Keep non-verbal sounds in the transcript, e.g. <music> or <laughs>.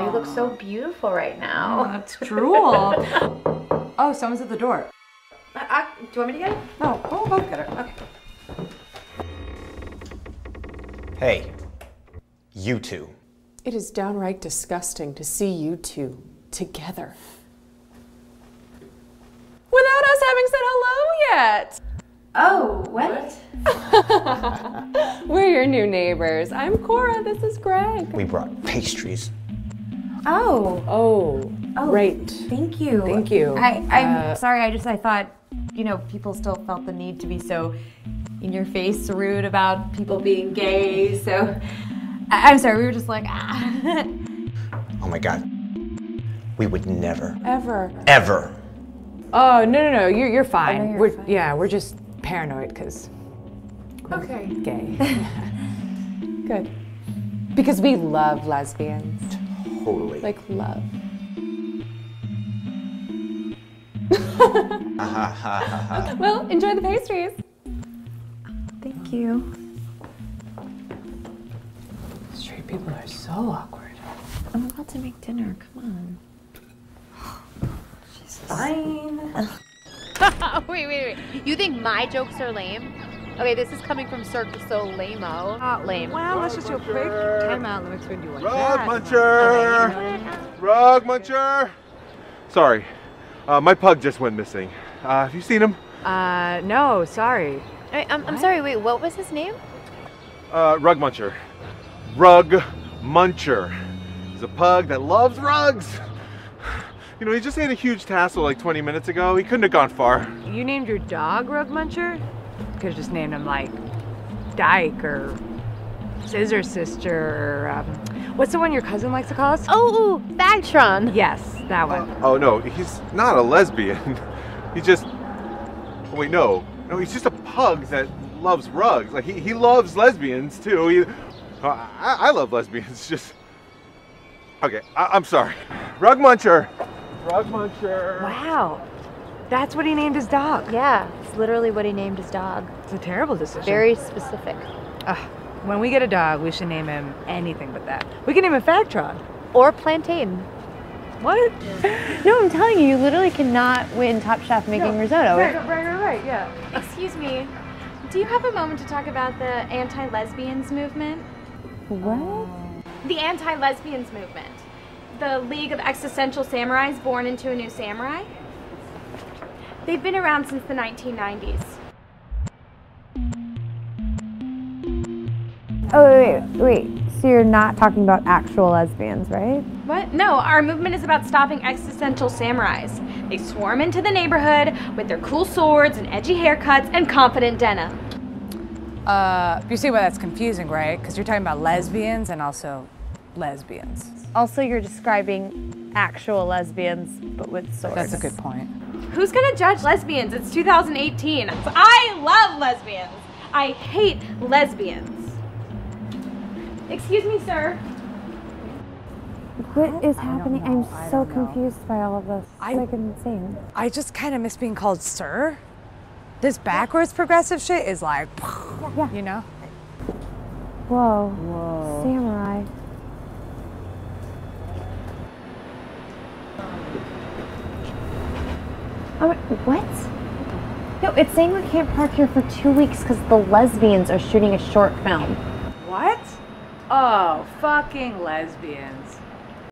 You look so beautiful right now. Oh, now. that's drool. <laughs> oh, someone's at the door. Uh, uh, do you want me to get it? No, oh, we'll both get her. Okay. Hey, you two. It is downright disgusting to see you two together. Without us having said hello yet! Oh, what? <laughs> We're your new neighbors. I'm Cora, this is Greg. We brought pastries. Oh, Oh, Oh. right. thank you. Thank you. I, I'm Uh, sorry. I just I thought, you know, people still felt the need to be so in your face, rude about people being gay. So I, I'm sorry. We were just like, ah. Oh my god. We would never, Ever. ever. Oh, no, no, no, you're, you're fine. you're we're, fine. Yeah, we're just paranoid because Okay. gay. <laughs> Good. Because we love lesbians. Totally. Like, love. <laughs> well, enjoy the pastries. Thank you. Straight people are so awkward. I'm about to make dinner. Come on. <gasps> She's Fine. <laughs> wait, wait, wait. You think my jokes are lame? Okay, this is coming from Cirque du Soleil-mo. Not lame. Well, let's just do a quick timeout. Let me explain to you what Rug that muncher! Rug muncher! Sorry, uh, my pug just went missing. Uh, have you seen him? Uh, no, sorry. Wait, I'm, I'm sorry, wait, what was his name? Uh, rug muncher. Rug muncher. He's a pug that loves rugs. You know, he just ate a huge tassel like 20 minutes ago. He couldn't have gone far. You named your dog Rug Muncher? Could have just named him like Dyke or Scissor Sister or um, what's the one your cousin likes to call us? Oh, ooh, Bagtron. Yes, that one. Oh no, he's not a lesbian. <laughs> he just. oh, Wait, no. No, he's just a pug that loves rugs. Like, he, he loves lesbians too. He, uh, I, I love lesbians. <laughs> Just. Okay, I, I'm sorry. Rug muncher. Rug muncher. Wow, that's what he named his dog. Yeah, it's literally what he named his dog. It's a terrible decision. Very specific. Ugh, when we get a dog, we should name him anything but that. We can name him Factron. Or plantain. What? <laughs> No, I'm telling you, you literally cannot win Top Chef making risotto. right, right, right, yeah. Excuse me. Do you have a moment to talk about the anti-lesbians movement? What? The anti-lesbians movement. The League of Existential Samurais born into a new samurai. They've been around since the 1990s. Oh, wait, wait, wait. So you're not talking about actual lesbians, right? What? No, our movement is about stopping existential samurais. They swarm into the neighborhood with their cool swords and edgy haircuts and confident denim. Uh, you see why that's confusing, right? Because you're talking about lesbians and also lesbians. Also, you're describing actual lesbians, but with swords. That's a good point. Who's gonna judge lesbians? It's 2018. I love lesbians. I hate lesbians. Excuse me, sir. What is happening? I'm so confused by all of this. It's I- like insane. I just kind of miss being called sir. This backwards progressive shit is like, Yeah. you know? Whoa. Whoa. Samurai. Oh, what? No, it's saying we can't park here for two weeks because the lesbians are shooting a short film. What? Oh, fucking lesbians.